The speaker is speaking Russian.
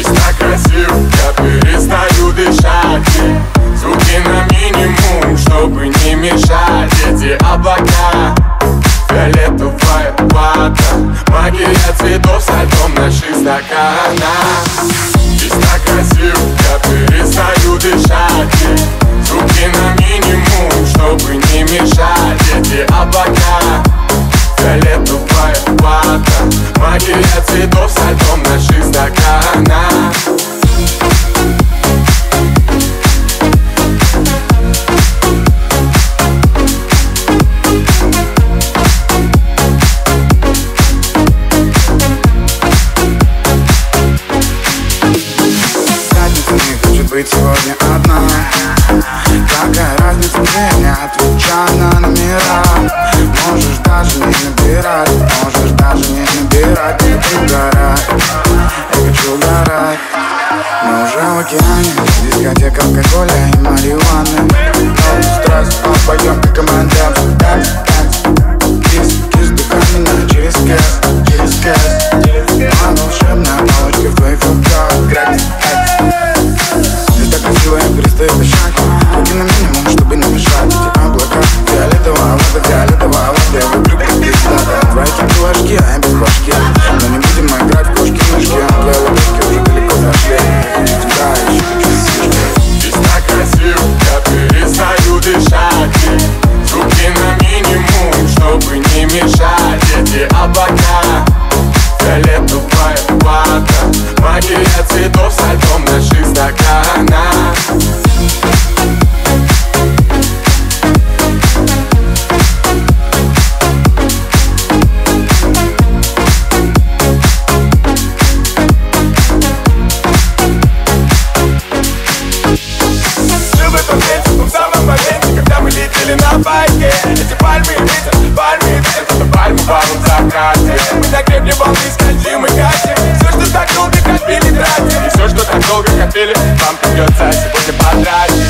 Здесь так красиво, я перестаю дышать. Звуки на минимум, чтобы не мешать. Эти облака, фиолетовая вода. Магия цветов со льдом наших стаканах Здесь так красиво, я перестаю дышать. Звуки на минимум, чтобы не мешать. Эти облака, фиолетовая вода. Магия цветов со льдом наших стаканах сегодня одна. Какая разница мне, отвечай на номера? Можешь даже не набирать, можешь даже не набирать Не хочу угорать, я хочу угорать. Мы уже в океане, дискотека алкоголя и марихуаны. No стресс, а пойдем как волны скользим и катим Все, что так долго копили, тратим И все, что так долго копили Вам придется сегодня потратить